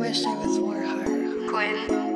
wish I was more hard.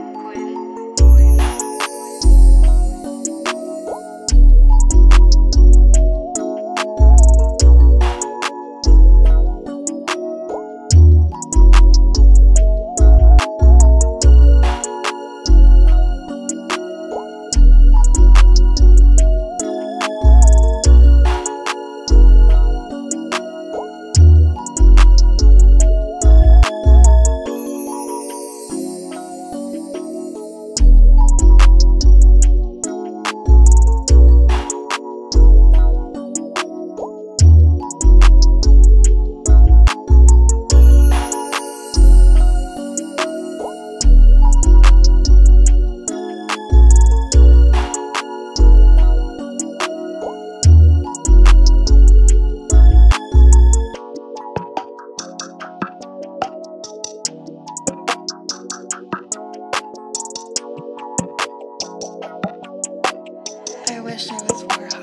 professionals were